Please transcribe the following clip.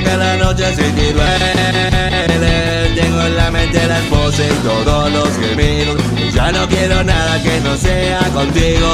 Cada noche sin ti duele. Tengo en la mente las voces, todos los gemidos. Ya no quiero nada que no sea contigo.